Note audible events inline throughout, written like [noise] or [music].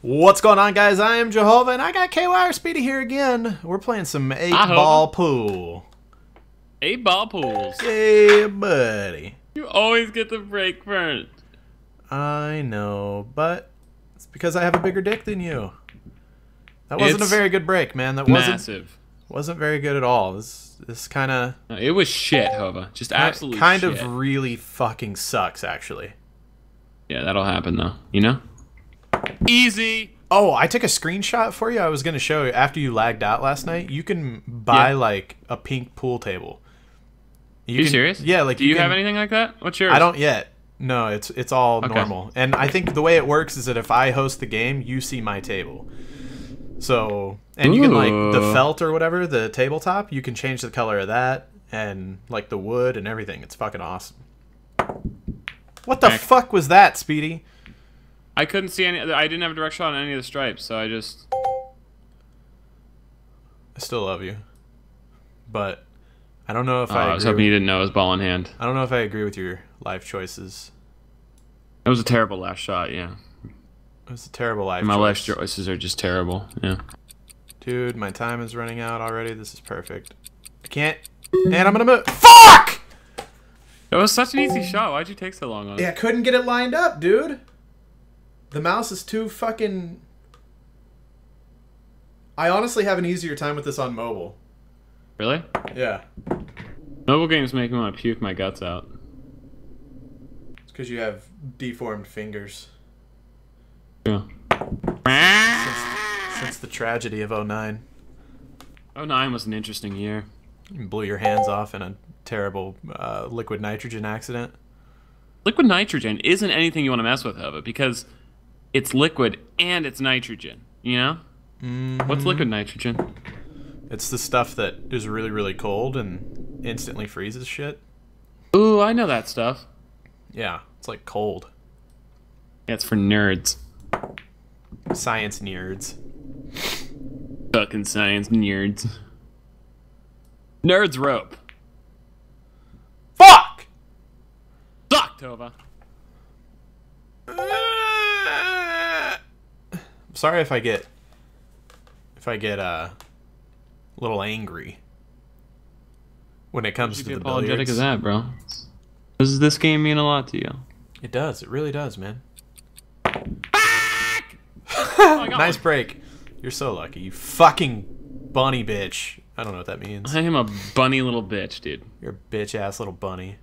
What's going on, guys? I am Jahova, and I got KY Speedy here again. We're playing some eight Hi, ball pool. Eight ball pools. Hey, buddy. You always get the break first. I know, but it's because I have a bigger dick than you. That wasn't It's a very good break, man. That wasn't Massive. wasn't very good at all. This this kind of No, it was shit, Hova. Just absolutely kind shit. of really fucking sucks, actually. Yeah, that'll happen though. You know? Easy. Oh, I took a screenshot for you. I was gonna show you after you lagged out last night. You can buy Yeah. like a pink pool table. Are you can- serious? Yeah, like Do you, can- have anything like that? What's yours? I don't yet. No, it's it's all Okay. normal. And I think the way it works is that if I host the game, you see my table. So and you can like the felt or whatever, the tabletop, you can change the color of that and like the wood and everything. It's fucking awesome. What the Heck. fuck was that, Speedy? I couldn't see any. I didn't have a direct shot on any of the stripes, so I just. I still love you. But I don't know if Oh, I I was hoping you didn't know it was ball in hand. I don't know if I agree with your life choices. That was a terrible last shot. Yeah, It was a terrible life my life choices are just terrible. Yeah. Dude, my time is running out already. This is perfect. I can't. And I'm gonna move. Fuck! It was such an easy shot. Why'd you take so long on it? Yeah, couldn't get it lined up, dude. The mouse is too fucking. I honestly have an easier time with this on mobile. Really? Yeah. Mobile games make me want to puke my guts out. It's because you have deformed fingers. Yeah. Since the tragedy of 09. Oh nine was an interesting year. You blew your hands off in a terrible uh, liquid nitrogen accident. Liquid nitrogen isn't anything you want to mess with, Hova, because it's liquid and it's nitrogen. You know? What's mm-hmm. liquid nitrogen? It's the stuff that is really, really cold and instantly freezes shit. Ooh, I know that stuff. Yeah, it's like cold. Yeah, it's for nerds. Science nerds. Fucking science nerds. Nerds rope. Fuck! Suck, Hova. I'm sorry if I get if I get uh, a little angry when it comes to be the apologetic billiards. of that, bro. Does this game mean a lot to you? It does. It really does, man. [laughs] Oh, Nice one. break. You're so lucky. You fucking bunny bitch. I don't know what that means. I am a bunny little bitch, dude. You're a bitch ass little bunny.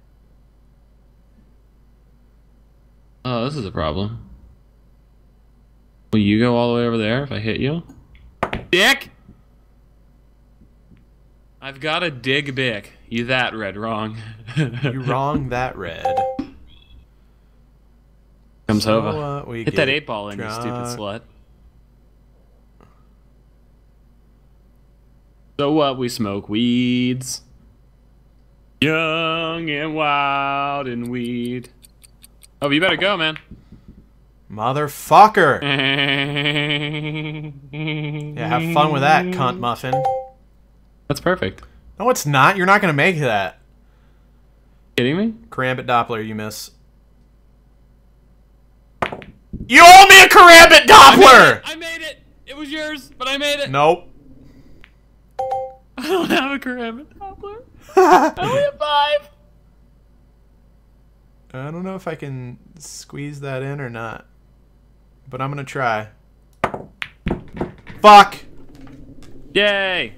Oh, this is a problem. Will you go all the way over there if I hit you? Dick! I've got a dig bick. You that red wrong. [laughs] You wrong that red. Comes So, Hova. uh, we Hit that eight ball in, you stupid slut. So what? We smoke weeds. Young and wild and weed. Oh, you better go, man. Motherfucker. yeah, Yeah, have fun with that, cunt muffin. That's perfect. No, it's not. You're not gonna make that. Kidding me? Karambit Doppler, you miss. You owe me a Karambit Doppler! I made it. It was yours, but I made it. Nope. I don't have a Karambit Doppler. I [laughs] only have five. I don't know if I can squeeze that in or not. But I'm gonna try. Fuck! Yay.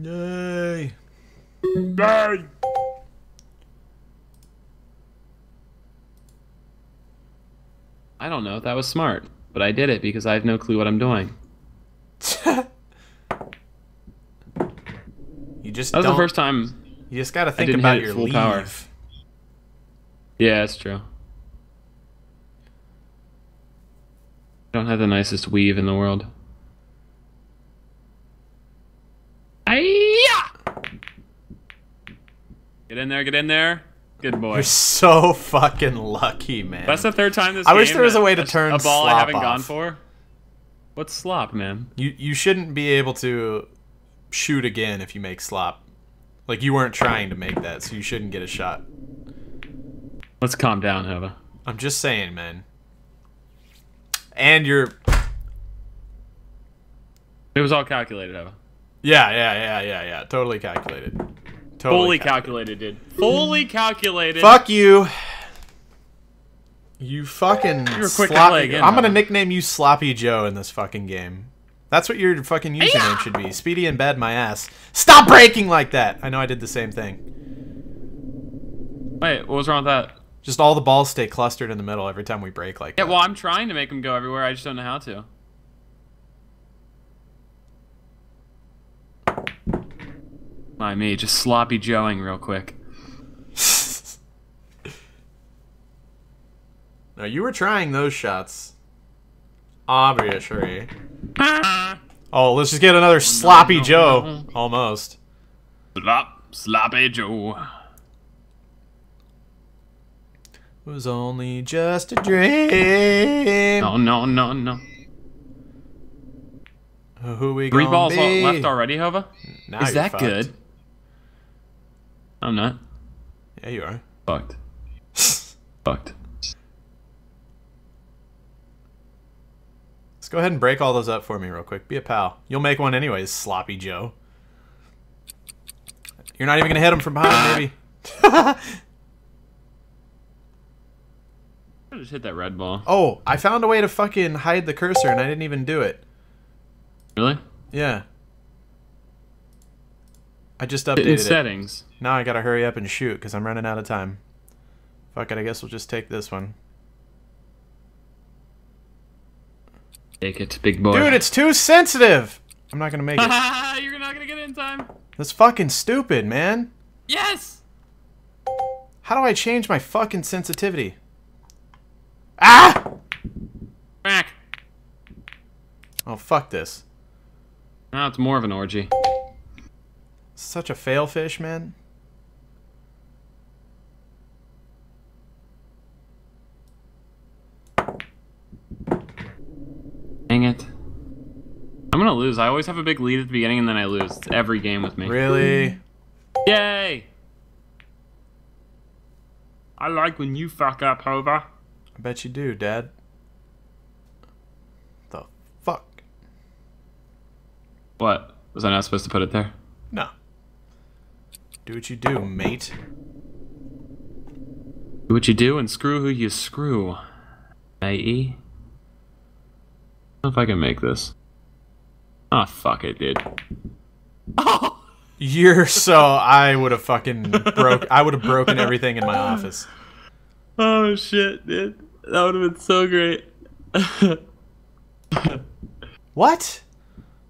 Yay. Yay. I don't know if that was smart, but I did it because I have no clue what I'm doing. [laughs] you just That was the first time. You just gotta think about your full leave. power. Yeah, that's true. Don't have the nicest weave in the world. Get in there, get in there. Good boy. You're so fucking lucky, man. That's the third time this I wish there was a way to turn a ball I haven't off. gone for. What's slop, man? You you shouldn't be able to shoot again if you make slop. Like you weren't trying to make that, so you shouldn't get a shot. Let's calm down, Hova. I'm just saying, man. And you're It was all calculated, Hova. Yeah, yeah, yeah, yeah, yeah. Totally calculated. Totally Fully calculated. calculated, dude. Fully calculated. Fuck you. You fucking You were quick to sloppy- play again, I'm gonna though. nickname you Sloppy Joe in this fucking game. That's what your fucking username should be. Speedy in bed, my ass. Stop breaking like that. I know I did the same thing. Wait, what was wrong with that? Just all the balls stay clustered in the middle every time we break like Yeah, that. well, I'm trying to make them go everywhere. I just don't know how to. My me, just sloppy joeing real quick. [laughs] no, you were trying those shots. Obviously. [laughs] Oh, let's just get another oh, sloppy Joe. Almost. Slop, sloppy Joe. It was only just a dream. No, no, no, no. Who we Three balls be? left already, Hova? Now Is that fucked. good? I'm not. Yeah, you are. Fucked. Fucked. Let's go ahead and break all those up for me real quick. Be a pal. You'll make one anyways, sloppy Joe. You're not even gonna hit him from behind, maybe. [laughs] I just hit that red ball. oh, I found a way to fucking hide the cursor and I didn't even do it. Really? Yeah. I just In updated it. settings. Now I gotta hurry up and shoot because I'm running out of time. Fuck it, I guess we'll just take this one. Take it, big boy. Dude, it's too sensitive! I'm not gonna make it. [laughs] You're not gonna get it in time. That's fucking stupid, man. Yes! How do I change my fucking sensitivity? Ah! Back. Oh, fuck this. Now it's more of an orgy. Such a fail fish, man. Dang it. I'm gonna lose. I always have a big lead at the beginning and then I lose. It's every game with me. Really? Yay! I like when you fuck up, Hova. I bet you do, Dad. The fuck? What? Was I not supposed to put it there? No. Do what you do, mate. Do what you do and screw who you screw. A.E. I don't know if I can make this. Ah, fuck it, dude. Oh! You're so I would have fucking broke I would have broken everything in my office. [laughs] Oh shit, dude. That would have been so great. [laughs] What?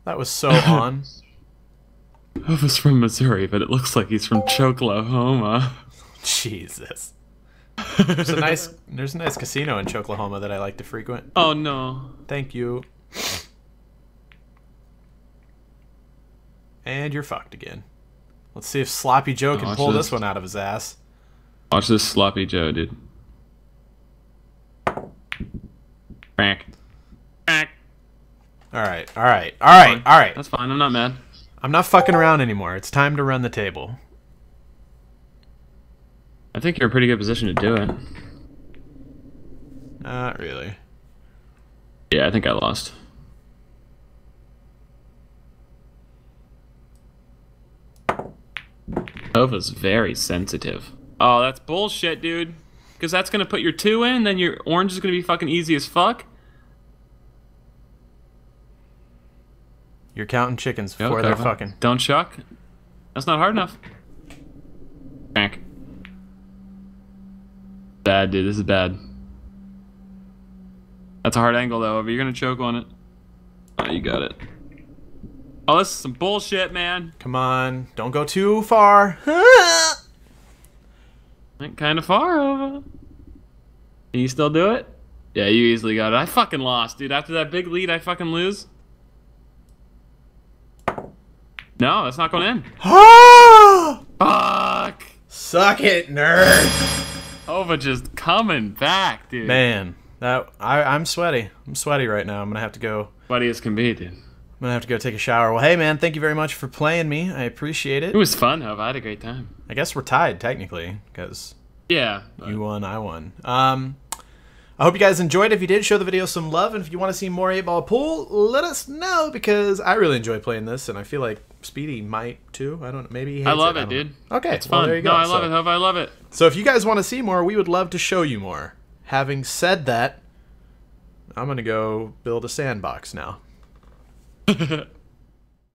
That was so [laughs] on. Hova's from Missouri, but it looks like he's from Choklahoma. Jesus. There's a nice there's a nice casino in Choklahoma that I like to frequent. Oh no. Thank you. And you're fucked again. Let's see if Sloppy Joe can Watch pull this. this one out of his ass. Watch this sloppy Joe, dude. All right, all right, all right, all right. That's fine. I'm not mad. I'm not fucking around anymore. It's time to run the table. I think you're in a pretty good position to do it. Not really. Yeah, I think I lost. Hova's very sensitive. Oh, that's bullshit, dude. Because that's gonna put your two in, then your orange is gonna be fucking easy as fuck. You're counting chickens before they're fucking. Don't shuck. That's not hard enough. Back. Bad, dude. This is bad. That's a hard angle, though. But you're gonna choke on it. Oh, you got it. Oh, this is some bullshit, man. Come on, don't go too far. [laughs] Went kind of far over. Can you still do it? Yeah, you easily got it. I fucking lost, dude. After that big lead, I fucking lose. No, that's not going [gasps] in. Fuck. Suck it, nerd. Hova just coming back, dude. Man, that I I'm sweaty. I'm sweaty right now. I'm gonna have to go. Buddy as can be, dude. I'm gonna have to go take a shower. Well, hey man, thank you very much for playing me. I appreciate it. It was fun, Hova. I had a great time. I guess we're tied technically because Yeah. but- you won, I won. Um, I hope you guys enjoyed. If you did, show the video some love. And if you want to see more 8 Ball Pool, let us know because I really enjoy playing this and I feel like Speedy might too. I don't know. Maybe he hates I love it, it, know. dude. Okay, It's well, fun. there you go. No, I love So- it. Hope I love it. So if you guys want to see more, we would love to show you more. Having said that, I'm going to go build a sandbox now. [laughs]